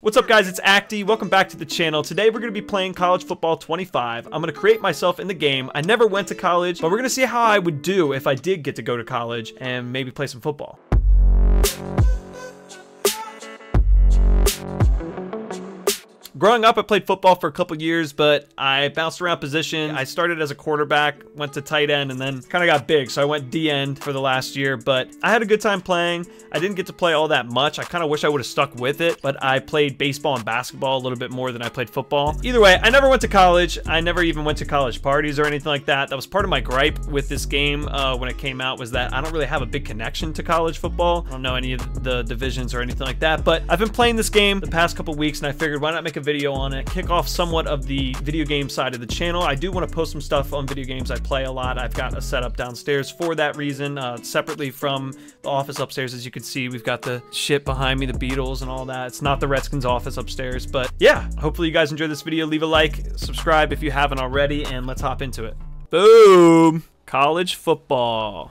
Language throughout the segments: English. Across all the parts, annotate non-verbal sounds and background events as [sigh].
What's up guys, it's Acti. Welcome back to the channel. Today we're going to be playing College Football 25. I'm going to create myself in the game. I never went to college, but we're going to see how I would do if I did get to go to college and maybe play some football. Growing up, I played football for a couple years, but I bounced around position. I started as a quarterback, went to tight end, and then kind of got big. So I went D end for the last year, but I had a good time playing. I didn't get to play all that much. I kind of wish I would have stuck with it, but I played baseball and basketball a little bit more than I played football. Either way, I never went to college. I never even went to college parties or anything like that. That was part of my gripe with this game uh, when it came out was that I don't really have a big connection to college football. I don't know any of the divisions or anything like that, but I've been playing this game the past couple weeks and I figured why not make a video on it, kick off somewhat of the video game side of the channel. I do want to post some stuff on video games I play a lot. I've got a setup downstairs for that reason, uh, separately from the office upstairs. As you can see, we've got the shit behind me, the Beatles and all that. It's not the Redskins office upstairs, but yeah, hopefully you guys enjoyed this video. Leave a like, subscribe if you haven't already, and let's hop into it. Boom! College football.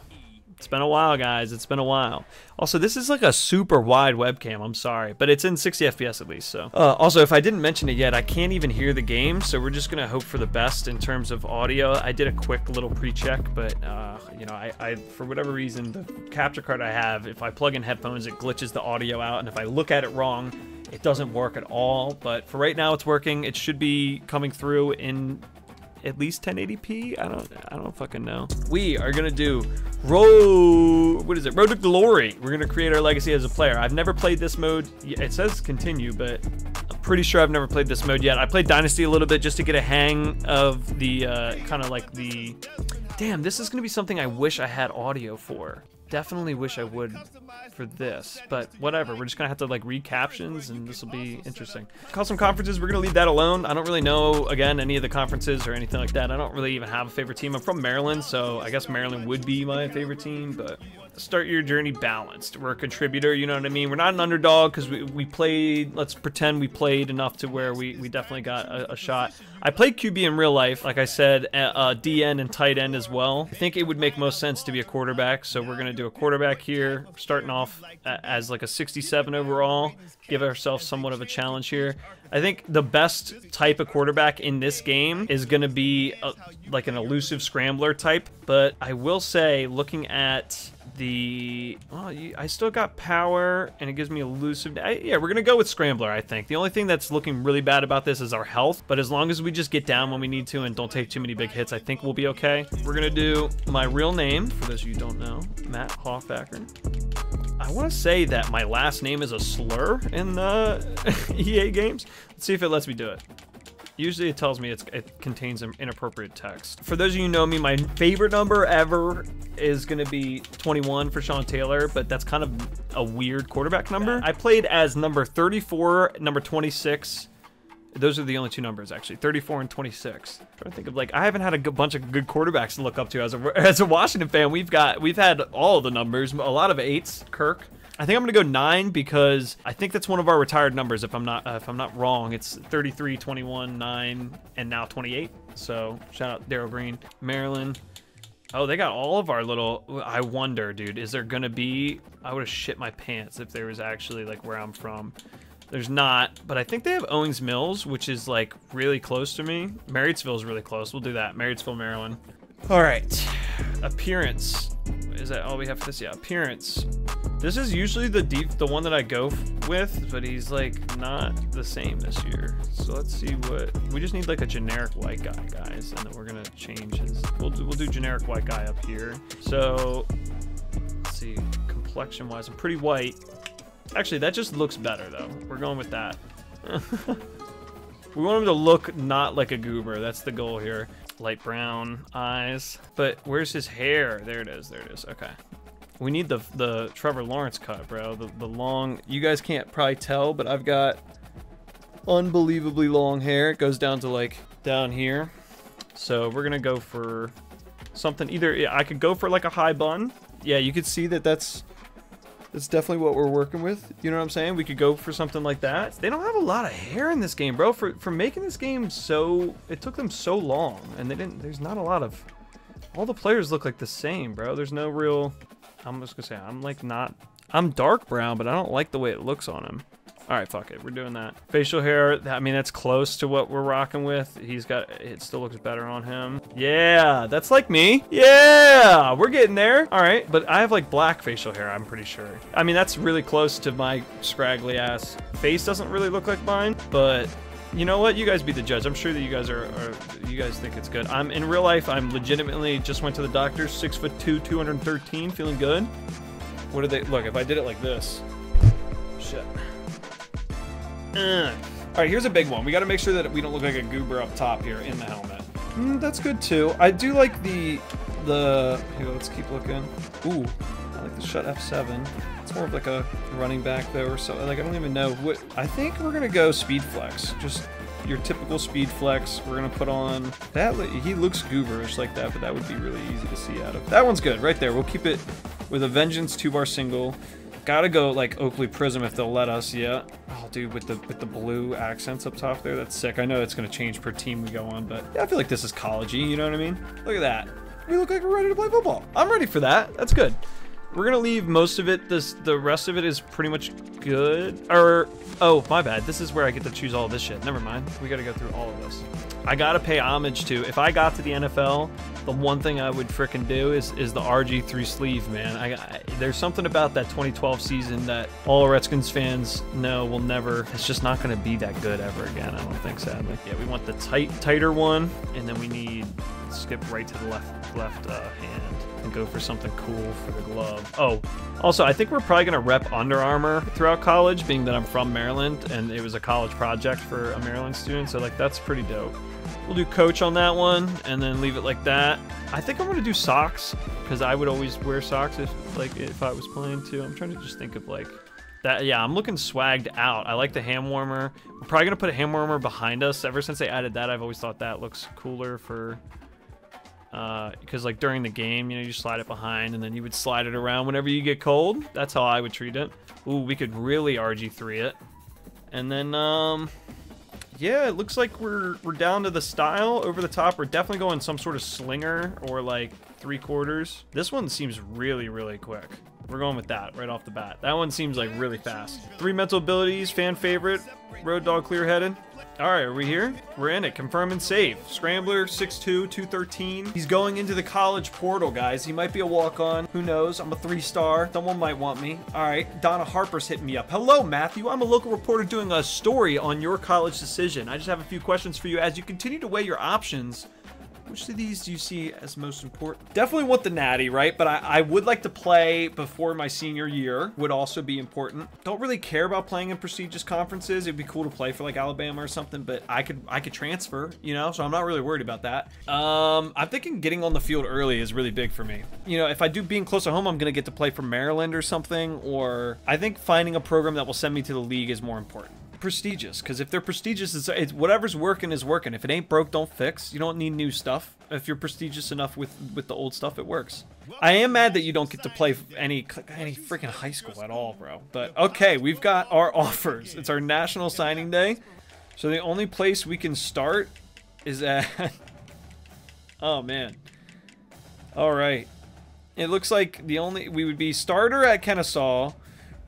It's been a while, guys. It's been a while. Also, this is like a super wide webcam. I'm sorry, but it's in 60 FPS at least. So, uh, also, if I didn't mention it yet, I can't even hear the game. So we're just gonna hope for the best in terms of audio. I did a quick little pre-check, but uh, you know, I, I for whatever reason, the capture card I have, if I plug in headphones, it glitches the audio out, and if I look at it wrong, it doesn't work at all. But for right now, it's working. It should be coming through in at least 1080p. I don't I don't fucking know. We are gonna do road what is it? Road to Glory. We're gonna create our legacy as a player. I've never played this mode. It says continue, but I'm pretty sure I've never played this mode yet. I played Dynasty a little bit just to get a hang of the uh, kind of like the. Damn, this is gonna be something I wish I had audio for definitely wish I would for this, but whatever. We're just gonna have to like read captions, and this will be interesting. Custom conferences, we're gonna leave that alone. I don't really know again any of the conferences or anything like that. I don't really even have a favorite team. I'm from Maryland, so I guess Maryland would be my favorite team, but start your journey balanced. We're a contributor, you know what I mean? We're not an underdog because we, we played, let's pretend we played enough to where we, we definitely got a, a shot. I played QB in real life, like I said, uh, DN and tight end as well. I think it would make most sense to be a quarterback, so we're going to do a quarterback here, starting off as like a 67 overall, give ourselves somewhat of a challenge here. I think the best type of quarterback in this game is going to be a, like an elusive scrambler type, but I will say, looking at the well, I still got power and it gives me elusive I, yeah we're gonna go with scrambler I think. The only thing that's looking really bad about this is our health but as long as we just get down when we need to and don't take too many big hits I think we'll be okay. We're gonna do my real name for those of you who don't know Matt Hoffacker I want to say that my last name is a slur in the [laughs] EA games. Let's see if it lets me do it Usually it tells me it contains inappropriate text. For those of you who know me, my favorite number ever is going to be 21 for Sean Taylor, but that's kind of a weird quarterback number. I played as number 34, number 26. Those are the only two numbers, actually, 34 and 26. I'm trying to think of like I haven't had a good bunch of good quarterbacks to look up to as a [laughs] as a Washington fan. We've got we've had all the numbers, a lot of eights. Kirk, I think I'm gonna go nine because I think that's one of our retired numbers. If I'm not uh, if I'm not wrong, it's 33, 21, nine, and now 28. So shout out Darrell Green, Maryland. Oh, they got all of our little. I wonder, dude, is there gonna be? I would have shit my pants if there was actually like where I'm from. There's not, but I think they have Owings Mills, which is like really close to me. Marriottsville is really close. We'll do that. Marriottsville, Maryland. All right. Appearance. Is that all we have for this? Yeah, appearance. This is usually the deep, the one that I go with, but he's like not the same this year. So let's see what, we just need like a generic white guy, guys, and then we're gonna change his, we'll do, we'll do generic white guy up here. So, let's see, complexion wise, I'm pretty white. Actually, that just looks better though. We're going with that. [laughs] we want him to look not like a goober. That's the goal here. Light brown eyes. But where's his hair? There it is. There it is. Okay. We need the the Trevor Lawrence cut, bro. The, the long... You guys can't probably tell, but I've got unbelievably long hair. It goes down to, like, down here. So we're to go for something. Either I could go for, like, a high bun. Yeah, you could see that that's... That's definitely what we're working with. You know what I'm saying? We could go for something like that. They don't have a lot of hair in this game, bro. For for making this game so... It took them so long. And they didn't... There's not a lot of... All the players look like the same, bro. There's no real... I'm just gonna say, I'm like not, I'm dark brown, but I don't like the way it looks on him. All right, fuck it. We're doing that. Facial hair, I mean, that's close to what we're rocking with. He's got, it still looks better on him. Yeah, that's like me. Yeah, we're getting there. All right, but I have like black facial hair, I'm pretty sure. I mean, that's really close to my scraggly ass. Face doesn't really look like mine, but you know what? You guys be the judge. I'm sure that you guys are, are, you guys think it's good. I'm in real life. I'm legitimately just went to the doctor, six foot two, 213, feeling good. What did they look? If I did it like this, shit. Uh. All right, here's a big one. We got to make sure that we don't look like a goober up top here in the helmet. Mm, that's good too. I do like the the. Here, let's keep looking. Ooh, like the Schutt F7. It's more of like a running back though, or so. Like I don't even know what. I think we're gonna go speed flex. Just your typical speed flex. We're gonna put on that. He looks gooberish like that, but that would be really easy to see out of. That one's good right there. We'll keep it with a vengeance two bar single. Gotta go like Oakley Prism if they'll let us. Yeah. Oh, dude, with the with the blue accents up top there, that's sick. I know it's gonna change per team we go on, but yeah, I feel like this is collegey. You know what I mean? Look at that. We look like we're ready to play football. I'm ready for that. That's good. We're gonna leave most of it. This the rest of it is pretty much good. Or oh, my bad. This is where I get to choose all this shit. Never mind. We gotta go through all of this. I gotta pay homage to. If I got to the NFL, the one thing I would fricking do is is the RG3 sleeve, man. I, I, there's something about that 2012 season that all Redskins fans know will never. It's just not gonna be that good ever again. I don't think, sadly. Yeah, we want the tight, tighter one, and then we need skip right to the left left uh, hand and go for something cool for the glove. Oh, also, I think we're probably going to rep Under Armour throughout college, being that I'm from Maryland, and it was a college project for a Maryland student, so, like, that's pretty dope. We'll do coach on that one, and then leave it like that. I think I'm going to do socks, because I would always wear socks if, like, if I was playing, too. I'm trying to just think of, like... That, yeah, I'm looking swagged out. I like the hand warmer. We're probably to put a hand warmer behind us. Ever since they added that, I've always thought that looks cooler for because uh, like during the game, you know, you slide it behind and then you would slide it around whenever you get cold. That's how I would treat it. Ooh, we could really RG3 it. And then, um, yeah, it looks like we're, we're down to the style over the top. We're definitely going some sort of slinger or like three quarters. This one seems really, really quick. We're going with that right off the bat. That one seems like really fast. Three mental abilities, fan favorite, road dog clear headed. All right, are we here? We're in it. Confirm and save. Scrambler, 6'2", 213. He's going into the college portal, guys. He might be a walk-on. Who knows? I'm a three-star. Someone might want me. All right, Donna Harper's hitting me up. Hello, Matthew. I'm a local reporter doing a story on your college decision. I just have a few questions for you as you continue to weigh your options which of these do you see as most important? Definitely want the Natty, right? But I, I, would like to play before my senior year. Would also be important. Don't really care about playing in prestigious conferences. It'd be cool to play for like Alabama or something, but I could I could transfer, you know? So I'm not really worried about that. Um, I'm thinking getting on the field early is really big for me. You know, if I do being close to home, I'm going to get to play for Maryland or something. Or I think finding a program that will send me to the league is more important prestigious because if they're prestigious it's, it's, whatever's working is working. If it ain't broke don't fix. You don't need new stuff. If you're prestigious enough with with the old stuff it works. I am mad that you don't get to play any any freaking high school at all bro. But okay we've got our [laughs] offers. It's our national signing day. So the only place we can start is at [laughs] oh man. All right. It looks like the only we would be starter at kennesaw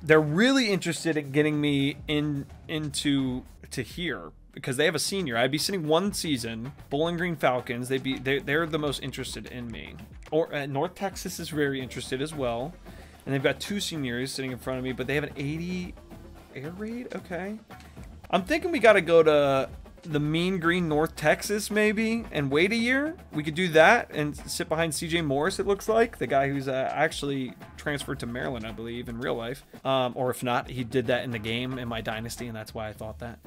they're really interested in getting me in into to here because they have a senior. I'd be sitting one season. Bowling Green Falcons. They'd be they're, they're the most interested in me. Or uh, North Texas is very interested as well, and they've got two seniors sitting in front of me. But they have an 80 air raid. Okay, I'm thinking we got to go to the Mean Green North Texas maybe and wait a year. We could do that and sit behind CJ Morris. It looks like the guy who's uh, actually transferred to Maryland, I believe, in real life. Um, or if not, he did that in the game in my dynasty, and that's why I thought that.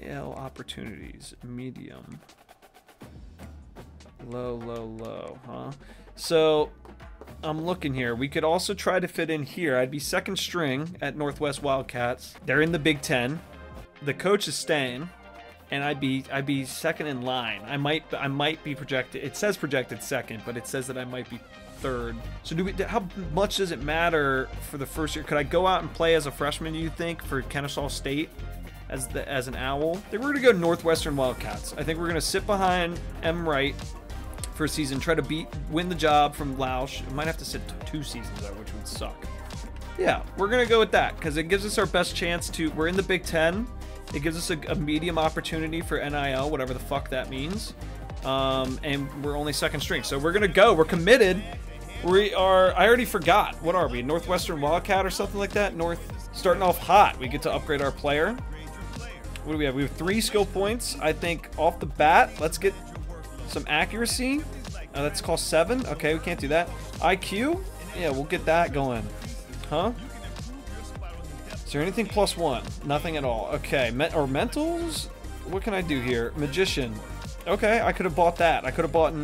NIL opportunities, medium, low, low, low, huh? So I'm looking here. We could also try to fit in here. I'd be second string at Northwest Wildcats. They're in the Big Ten. The coach is staying and I'd be I'd be second in line. I might I might be projected. It says projected second, but it says that I might be third. So do we? How much does it matter for the first year? Could I go out and play as a freshman? Do you think for Kennesaw State? As the as an owl, I think we're gonna go Northwestern Wildcats. I think we're gonna sit behind M. Wright for a season, try to beat win the job from Lausch. I might have to sit two seasons though, which would suck. Yeah, we're to go with that because it gives us our best chance to... We're in the Big Ten. It gives us a, a medium opportunity for NIL, whatever the fuck that means. Um, and we're only second string. So we're going to go. We're committed. We are... I already forgot. What are we? Northwestern Wildcat or something like that? North... Starting off hot. We get to upgrade our player. What do we have? We have three skill points. I think off the bat, let's get some accuracy. Uh, that's cost seven. Okay, we can't do that. IQ? Yeah, we'll get that going. Huh? Is there anything plus one? Nothing at all. Okay, Me or mentals? What can I do here? Magician. Okay, I could have bought that. I could have bought.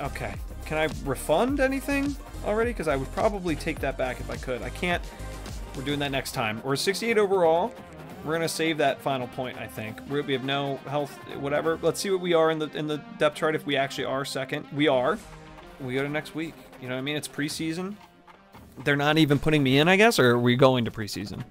Okay. Can I refund anything already? Because I would probably take that back if I could. I can't. We're doing that next time. We're 68 overall. We're gonna save that final point, I think. We have no health, whatever. Let's see what we are in the in the depth chart. If we actually are second, we are. We go to next week. You know what I mean? It's preseason. They're not even putting me in, I guess, or are we going to preseason?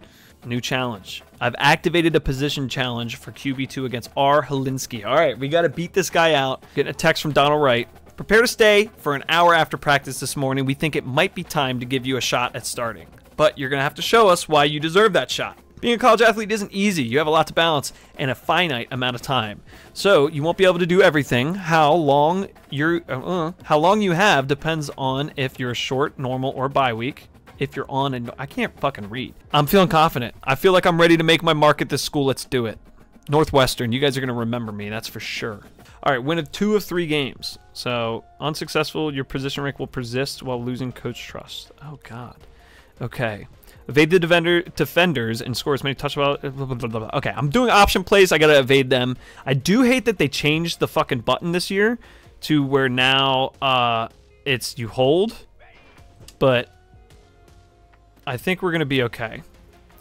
New challenge. I've activated a position challenge for QB2 against R. Hilinski. All right, we got to beat this guy out. Getting a text from Donald Wright. Prepare to stay for an hour after practice this morning. We think it might be time to give you a shot at starting. But you're going to have to show us why you deserve that shot. Being a college athlete isn't easy. You have a lot to balance and a finite amount of time. So you won't be able to do everything. How long you're, uh, how long you have depends on if you're short, normal, or bye week. If you're on and I can't fucking read. I'm feeling confident. I feel like I'm ready to make my mark at this school. Let's do it. Northwestern, you guys are gonna remember me. That's for sure. All right, win of two of three games. So unsuccessful, your position rank will persist while losing coach trust. Oh God. Okay. Evade the defender, defenders and score as many touchdowns. Okay, I'm doing option plays. I gotta evade them. I do hate that they changed the fucking button this year to where now uh, it's you hold, but I think we're gonna be okay.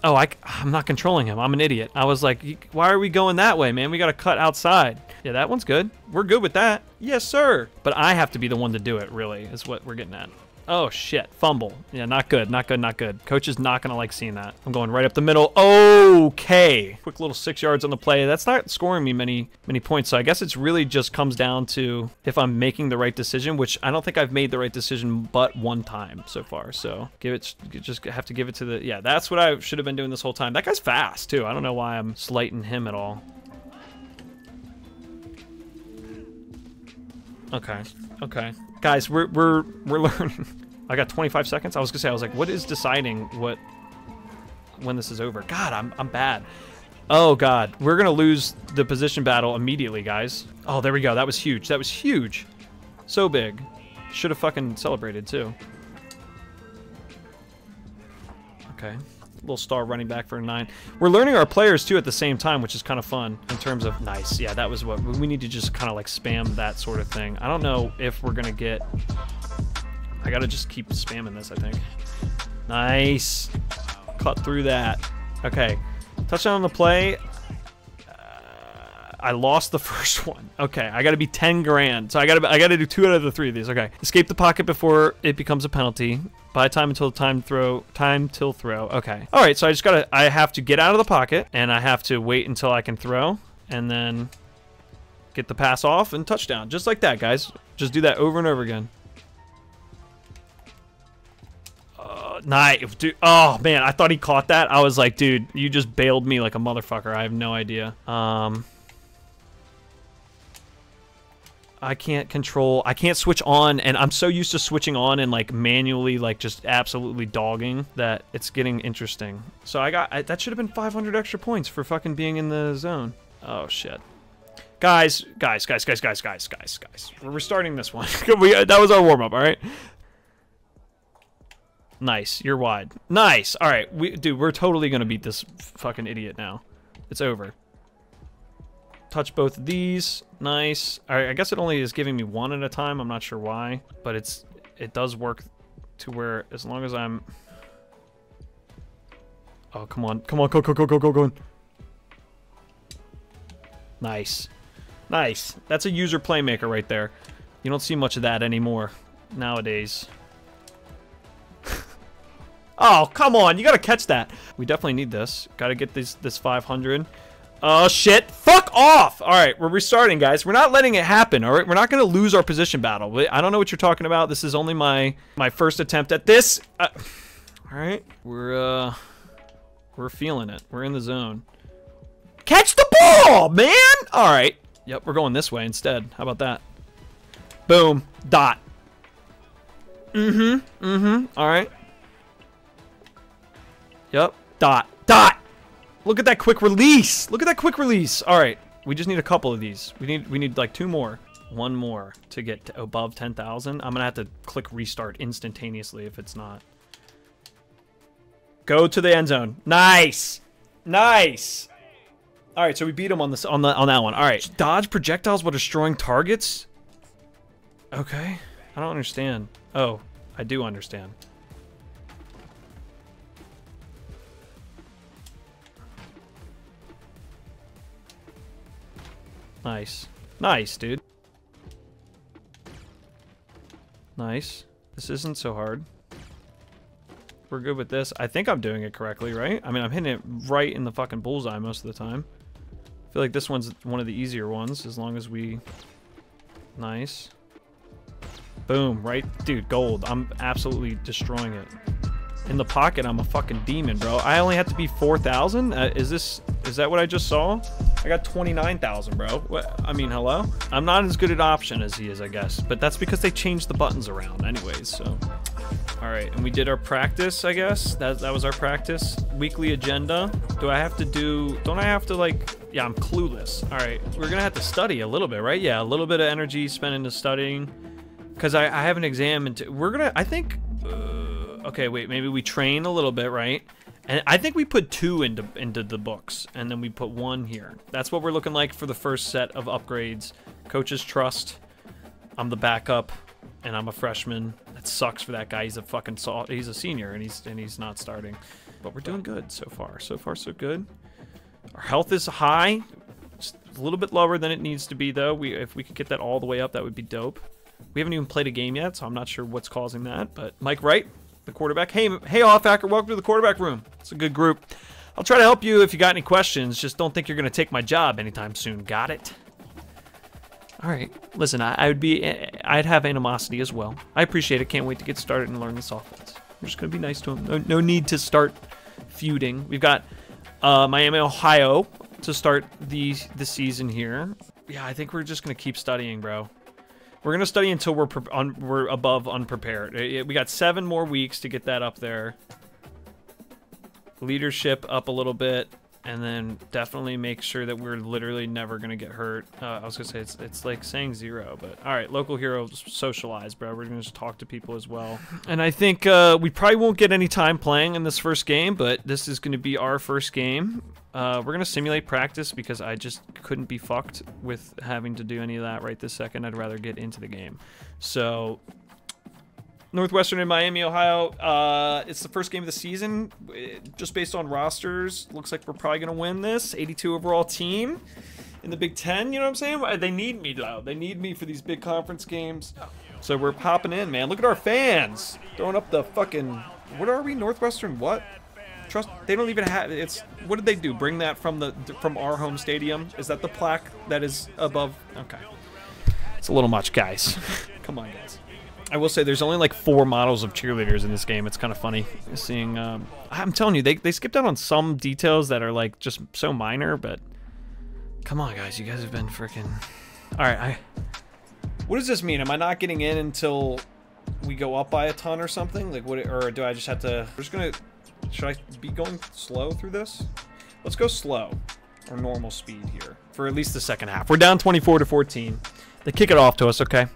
Oh, I, I'm not controlling him. I'm an idiot. I was like, why are we going that way, man? We got to cut outside. Yeah, that one's good. We're good with that. Yes, sir. But I have to be the one to do it, really, is what we're getting at. Oh, shit. Fumble. Yeah, not good. Not good. Not good. Coach is not going to like seeing that. I'm going right up the middle. Okay. Quick little six yards on the play. That's not scoring me many, many points. So I guess it's really just comes down to if I'm making the right decision, which I don't think I've made the right decision but one time so far. So give it, just have to give it to the, yeah, that's what I should have been doing this whole time. That guy's fast too. I don't know why I'm slighting him at all. Okay. Okay. Guys, we're, we're, we're [laughs] learning. I got 25 seconds. I was gonna say, I was like, what is deciding what, when this is over? God, I'm, I'm bad. Oh God, we're gonna lose the position battle immediately, guys. Oh, there we go. That was huge. That was huge. So big. Should have fucking celebrated too. Okay. Little star running back for a nine. We're learning our players too at the same time, which is kind of fun in terms of nice. Yeah, that was what we need to just kind of like spam that sort of thing. I don't know if we're gonna get. I gotta just keep spamming this. I think. Nice. Cut through that. Okay. Touchdown on the play. I lost the [laughs] first one. Okay, I gotta be 10 grand. So I gotta I gotta do two out of the three of these. Okay. Escape the pocket before it becomes a penalty. Buy time until time throw time till throw. Okay. All right. So I just gotta. I have to get out of the pocket and I have to wait until I can throw and then get the pass off and touchdown. Just like that, guys. Just do that over and over again. Uh, nice, dude. Oh man, I thought he caught that. I was like, dude, you just bailed me like a motherfucker. I have no idea. Um. I can't control, I can't switch on, and I'm so used to switching on and like manually like just absolutely dogging that it's getting interesting. So I got, I, that should have been 500 extra points for fucking being in the zone. Oh shit. Guys, guys, guys, guys, guys, guys, guys, guys. We're restarting this one. [laughs] we, that was our warm-up, all right? Nice, you're wide. Nice, all right. We, dude, we're totally gonna beat this fucking idiot now. It's over touch both of these. Nice. I guess it only is giving me one at a time. I'm not sure why, but it's it does work to where as long as I'm... Oh, come on. Come on. Go, go, go, go, go, go. Nice. Nice. That's a user playmaker right there. You don't see much of that anymore nowadays. [laughs] oh, come on. You got to catch that. We definitely need this. Got to get this, this 500. Oh, shit. Off! Alright, we're restarting, guys. We're not letting it happen, alright? We're not going to lose our position battle. I don't know what you're talking about. This is only my my first attempt at this. Uh, All right, we're uh, we're feeling it. We're in the zone. Catch the ball, man! All right. Yep, we're going this way instead. How about that? Boom. Dot. Mm-hmm. Mm-hmm. All right. Yep. Dot. Dot. Look at that quick release. Look at that quick release. All right. We just need a couple of these. We need we need like two more. One more to get to above 10,000. I'm to have to click restart instantaneously if it's not. Go to the end zone. Nice. Nice. All right, so we beat him on this on the on that one. All right, dodge projectiles while destroying targets. Okay, I don't understand. Oh, I do understand. Nice, nice, dude. Nice. This isn't so hard. We're good with this. I think I'm doing it correctly, right? I mean, I'm hitting it right in the fucking bullseye most of the time. I feel like this one's one of the easier ones, as long as we... Nice. Boom, right? Dude, gold. I'm absolutely destroying it. In the pocket, I'm a fucking demon, bro. I only have to be 4,000? Uh, is this... Is that what I just saw? I got 29,000, bro. I mean, hello? I'm not as good at option as he is, I guess. But that's because they changed the buttons around anyways, so... All right, and we did our practice, I guess. That, that was our practice. Weekly agenda. Do I have to do... Don't I have to, like... Yeah, I'm clueless. All right, we're to have to study a little bit, right? Yeah, a little bit of energy spent into studying. Because I, I have an exam. And we're to... I think... Uh, okay, wait. Maybe we train a little bit, right? And I think we put two into into the books, and then we put one here. That's what we're looking like for the first set of upgrades. Coach's trust. I'm the backup, and I'm a freshman. That sucks for that guy. He's a fucking salt. He's a senior, and he's and he's not starting. But we're doing good so far. So far, so good. Our health is high. It's a little bit lower than it needs to be, though. We if we could get that all the way up, that would be dope. We haven't even played a game yet, so I'm not sure what's causing that. But Mike Wright, the quarterback. Hey, hey, Hoffacker, welcome to the quarterback room. It's a good group. I'll try to help you if you got any questions. Just don't think you're going to take my job anytime soon. Got it? All right. Listen, I, I, would be, I'd have animosity as well. I appreciate it. Can't wait to get started and learn this offense. I'm just going to be nice to him. No, no, need to start feuding. We've got uh, Miami, Ohio to start the the season here. Yeah, I think we're just going to keep studying, bro. We're gonna study until we're un we're above unprepared. We got seven more weeks to get that up there. Leadership up a little bit, and then definitely make sure that we're literally never gonna get hurt. Uh, I was gonna say it's it's like saying zero, but all right, local heroes socialize, bro. We're gonna just talk to people as well. And I think uh, we probably won't get any time playing in this first game, but this is gonna be our first game. Uh, we're to simulate practice because I just couldn't be fucked with having to do any of that right this second. I'd rather get into the game. So, Northwestern in Miami, Ohio. Uh, it's the first game of the season. Just based on rosters, looks like we're probably going to win this. 82 overall team in the Big Ten, you know what I'm saying? They need me, though. They need me for these big conference games. So we're popping in, man. Look at our fans. Throwing up the fucking... What are we? Northwestern what? Trust. They don't even have. It's. What did they do? Bring that from the from our home stadium? Is that the plaque that is above? Okay. It's a little much, guys. [laughs] Come on, guys. I will say there's only like four models of cheerleaders in this game. It's kind of funny seeing. Um, I'm telling you, they they skipped out on some details that are like just so minor, but come on, guys, you guys have been freaking. All right, I. What does this mean? Am I not getting in until we go up by a ton or something? Like what? Or do I just have to? We're just gonna should I be going slow through this? Let's go slow, or normal speed here, for at least the second half. We're down 24 to 14. They kick it off to us, okay.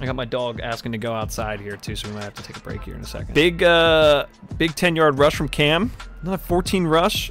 I got my dog asking to go outside here too, so we might have to take a break here in a second. Big, uh, big 10-yard rush from Cam. Another 14 rush.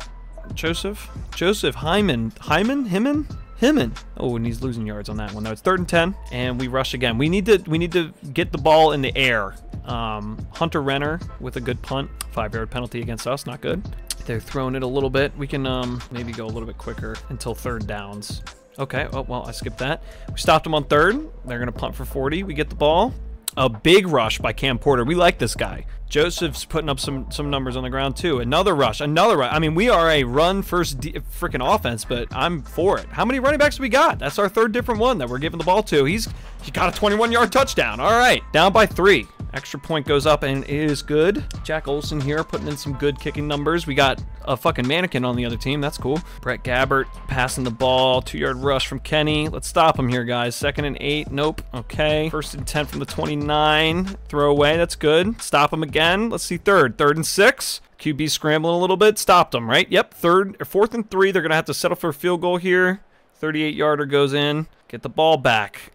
Joseph, Joseph Himon, Hyman, Hyman, Hyman. Oh, and he's losing yards on that one. Now it's third and 10, and we rush again. We need to, we need to get the ball in the air. Um, Hunter Renner with a good punt. Five yard penalty against us, not good. They're throwing it a little bit. We can um, maybe go a little bit quicker until third downs. Okay, oh, well, I skipped that. We stopped them on third. They're going to punt for 40. We get the ball. A big rush by Cam Porter. We like this guy. Joseph's putting up some some numbers on the ground too. Another rush, another rush. I mean, we are a run first freaking offense, but I'm for it. How many running backs we got? That's our third different one that we're giving the ball to. He's he got a 21 yard touchdown. All right, down by three Extra point goes up and is good. Jack Olsen here putting in some good kicking numbers. We got a fucking mannequin on the other team. That's cool. Brett Gabbert passing the ball. Two yard rush from Kenny. Let's stop him here, guys. Second and eight. Nope. Okay. First and 10 from the 29. Throw away. That's good. Stop him again. Let's see third. Third and six. QB scrambling a little bit. Stopped him, right? Yep. Third or fourth and three. They're going to have to settle for a field goal here. 38 yarder goes in. Get the ball back.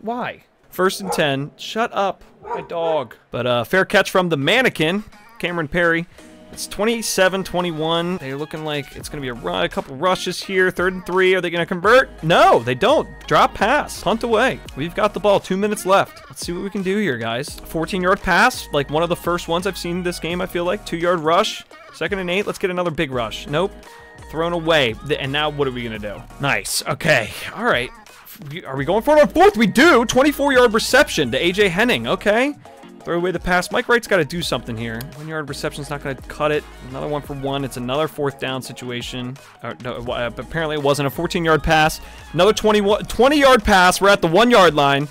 Why? First and 10. Shut up, my dog. But uh, fair catch from the mannequin, Cameron Perry. It's 27-21. They're looking like it's going to be a, run, a couple rushes here. Third and three. Are they going to convert? No, they don't. Drop pass. Punt away. We've got the ball. Two minutes left. Let's see what we can do here, guys. 14-yard pass. Like one of the first ones I've seen this game, I feel like. Two-yard rush. Second and eight. Let's get another big rush. Nope. Thrown away. And now what are we going to do? Nice. Okay. All right. Are we going for it on fourth? We do. 24-yard reception to A.J. Henning. Okay. Throw away the pass. Mike Wright's got to do something here. One-yard reception's not going to cut it. Another one for one. It's another fourth down situation. Uh, no, uh, apparently it wasn't a 14-yard pass. Another 20-yard pass. We're at the one-yard line.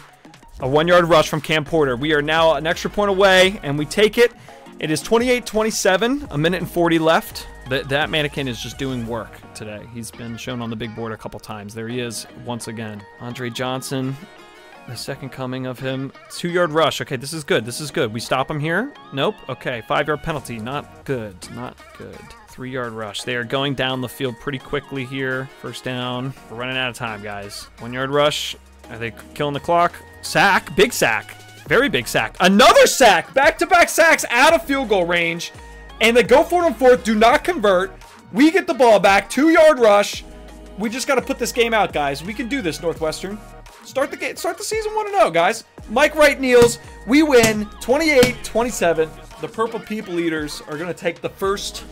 A one-yard rush from Cam Porter. We are now an extra point away, and we take it. It is 28-27. A minute and 40 left. That, that mannequin is just doing work today. He's been shown on the big board a couple times. There he is once again. Andre Johnson, the second coming of him. Two yard rush. Okay, this is good. This is good. We stop him here. Nope. Okay, five yard penalty. Not good. Not good. Three yard rush. They are going down the field pretty quickly here. First down. We're running out of time, guys. One yard rush. Are they killing the clock? Sack. Big sack. Very big sack. Another sack. Back to back sacks out of field goal range. And they go for it on fourth. Do not convert. We get the ball back. Two yard rush. We just got to put this game out, guys. We can do this, Northwestern. Start the game. Start the season 1-0, guys. Mike Wright kneels. We win 28-27. The Purple People Eaters are going to take the first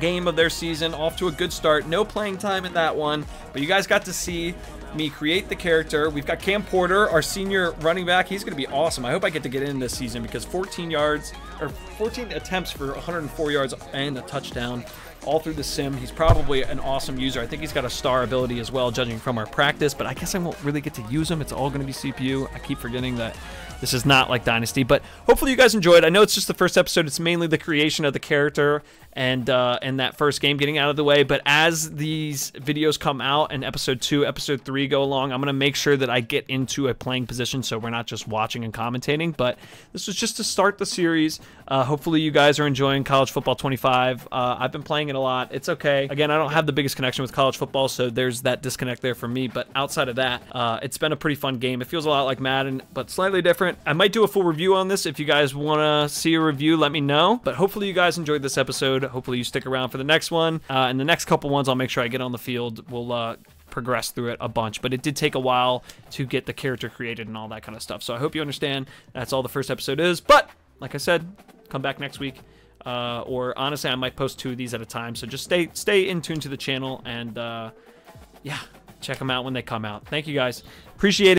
game of their season off to a good start. No playing time in that one, but you guys got to see me create the character. We've got Cam Porter, our senior running back. He's going to be awesome. I hope I get to get in this season because 14 yards or 14 attempts for 104 yards and a touchdown all through the sim. He's probably an awesome user. I think he's got a star ability as well, judging from our practice, but I guess I won't really get to use him. It's all going to be CPU. I keep forgetting that this is not like Dynasty, but hopefully you guys enjoyed. I know it's just the first episode. It's mainly the creation of the character and uh, and that first game getting out of the way. But as these videos come out and episode two, episode three go along, I'm gonna make sure that I get into a playing position so we're not just watching and commentating. But this was just to start the series. Uh, hopefully you guys are enjoying College Football 25. Uh, I've been playing it a lot. It's okay. Again, I don't have the biggest connection with college football, so there's that disconnect there for me. But outside of that, uh, it's been a pretty fun game. It feels a lot like Madden, but slightly different. I might do a full review on this. If you guys want to see a review, let me know. But hopefully you guys enjoyed this episode. Hopefully you stick around for the next one. Uh, and the next couple ones, I'll make sure I get on the field. We'll uh, progress through it a bunch, but it did take a while to get the character created and all that kind of stuff. So I hope you understand that's all the first episode is. But like I said, come back next week. Uh, or honestly, I might post two of these at a time. So just stay stay in tune to the channel and uh, yeah, check them out when they come out. Thank you guys. Appreciate it.